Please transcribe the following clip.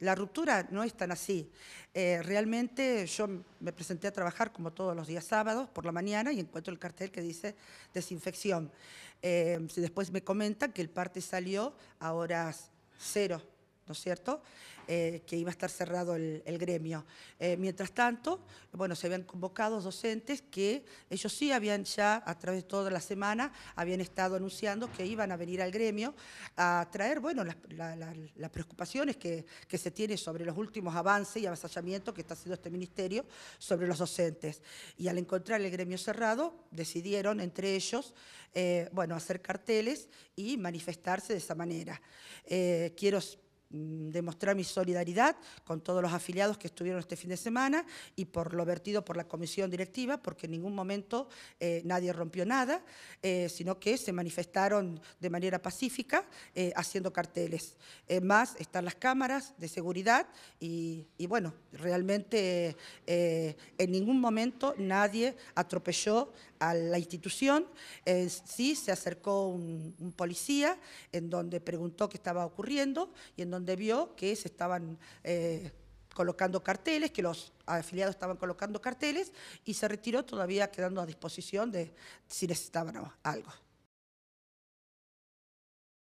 la ruptura no es tan así. Eh, realmente yo me presenté a trabajar como todos los días sábados por la mañana y encuentro el cartel que dice desinfección. Eh, después me comentan que el parte salió a horas cero ¿no es cierto?, eh, que iba a estar cerrado el, gremio. Eh, mientras tanto, bueno, se habían convocado docentes que ellos sí habían ya, a través de toda la semana, habían estado anunciando que iban a venir al gremio a traer, bueno, las, preocupaciones que, que, se tiene sobre los últimos avances y avasallamientos que está haciendo este ministerio sobre los docentes. Y al encontrar el gremio cerrado, decidieron entre ellos, eh, bueno, hacer carteles y manifestarse de esa manera. quiero demostrar mi solidaridad con todos los afiliados que estuvieron este fin de semana y por lo vertido por la comisión directiva, porque en ningún momento eh, nadie rompió nada, eh, sino que se manifestaron de manera pacífica eh, haciendo carteles. más están las cámaras de seguridad y, bueno, realmente en ningún momento nadie atropelló a la institución. sí se acercó un, un policía en donde preguntó qué estaba ocurriendo y en donde donde vio que se estaban eh, colocando carteles, que los afiliados estaban colocando carteles y se retiró todavía quedando a disposición de si necesitaban algo.